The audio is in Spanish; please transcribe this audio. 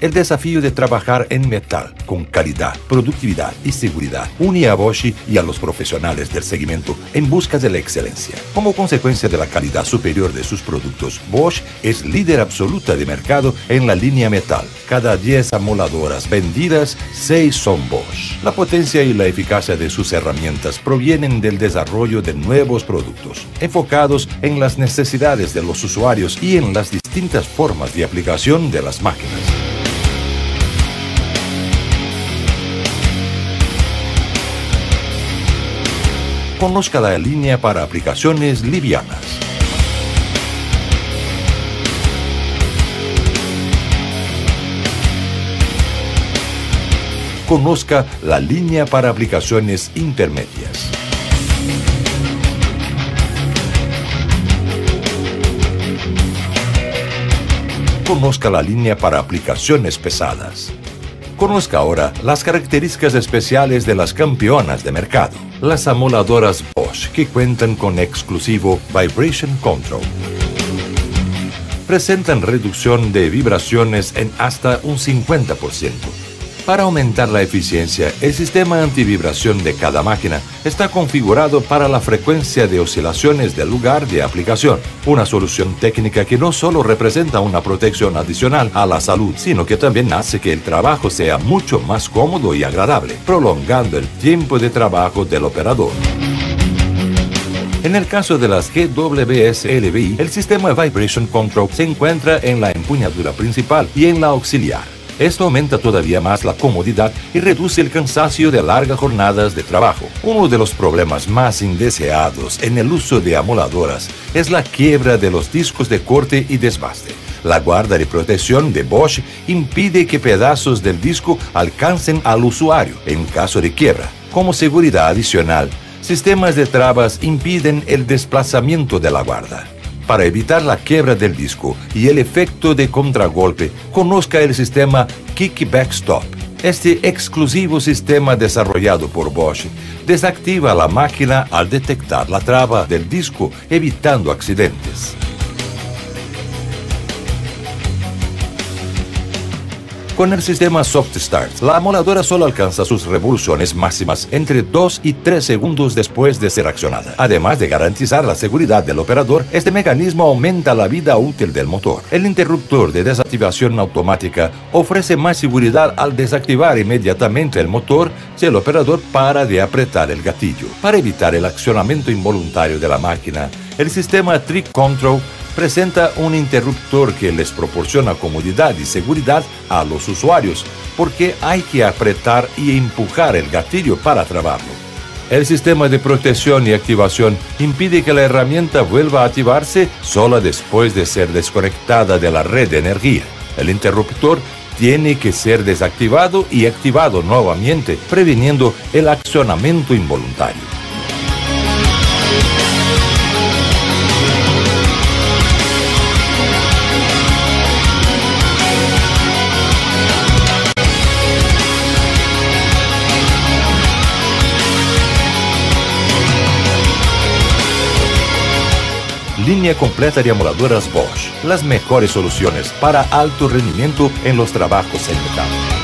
El desafío de trabajar en metal con calidad, productividad y seguridad une a Bosch y a los profesionales del segmento en busca de la excelencia. Como consecuencia de la calidad superior de sus productos, Bosch es líder absoluta de mercado en la línea metal. Cada 10 amoladoras vendidas, 6 son Bosch. La potencia y la eficacia de sus herramientas provienen del desarrollo de nuevos productos, enfocados en las necesidades de los usuarios y en las distintas formas de aplicación de las máquinas. Conozca la línea para aplicaciones livianas. Conozca la línea para aplicaciones intermedias. Conozca la línea para aplicaciones pesadas. Conozca ahora las características especiales de las campeonas de mercado, las amoladoras Bosch que cuentan con exclusivo Vibration Control. Presentan reducción de vibraciones en hasta un 50%. Para aumentar la eficiencia, el sistema antivibración de cada máquina está configurado para la frecuencia de oscilaciones del lugar de aplicación, una solución técnica que no solo representa una protección adicional a la salud, sino que también hace que el trabajo sea mucho más cómodo y agradable, prolongando el tiempo de trabajo del operador. En el caso de las GWS LVI, el sistema Vibration Control se encuentra en la empuñadura principal y en la auxiliar. Esto aumenta todavía más la comodidad y reduce el cansancio de largas jornadas de trabajo. Uno de los problemas más indeseados en el uso de amoladoras es la quiebra de los discos de corte y desbaste. La guarda de protección de Bosch impide que pedazos del disco alcancen al usuario en caso de quiebra. Como seguridad adicional, sistemas de trabas impiden el desplazamiento de la guarda. Para evitar la quiebra del disco y el efecto de contragolpe, conozca el sistema Kickback Stop. Este exclusivo sistema desarrollado por Bosch desactiva la máquina al detectar la traba del disco, evitando accidentes. Con el sistema Soft Start, la amoladora solo alcanza sus revoluciones máximas entre 2 y 3 segundos después de ser accionada. Además de garantizar la seguridad del operador, este mecanismo aumenta la vida útil del motor. El interruptor de desactivación automática ofrece más seguridad al desactivar inmediatamente el motor si el operador para de apretar el gatillo. Para evitar el accionamiento involuntario de la máquina, el sistema Trick Control presenta un interruptor que les proporciona comodidad y seguridad a los usuarios, porque hay que apretar y empujar el gatillo para trabarlo. El sistema de protección y activación impide que la herramienta vuelva a activarse solo después de ser desconectada de la red de energía. El interruptor tiene que ser desactivado y activado nuevamente, previniendo el accionamiento involuntario. Línea completa de amoladoras Bosch, las mejores soluciones para alto rendimiento en los trabajos en metal.